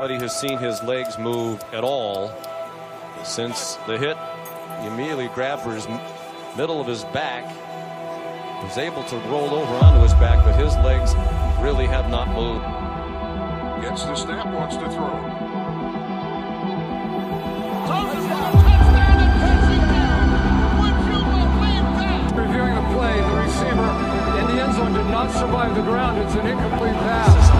Nobody has seen his legs move at all since the hit. He immediately grabbed for his middle of his back. He Was able to roll over onto his back, but his legs really have not moved. Gets the snap, wants to throw. Reviewing the play, the receiver in the end zone did not survive the ground. It's an incomplete pass.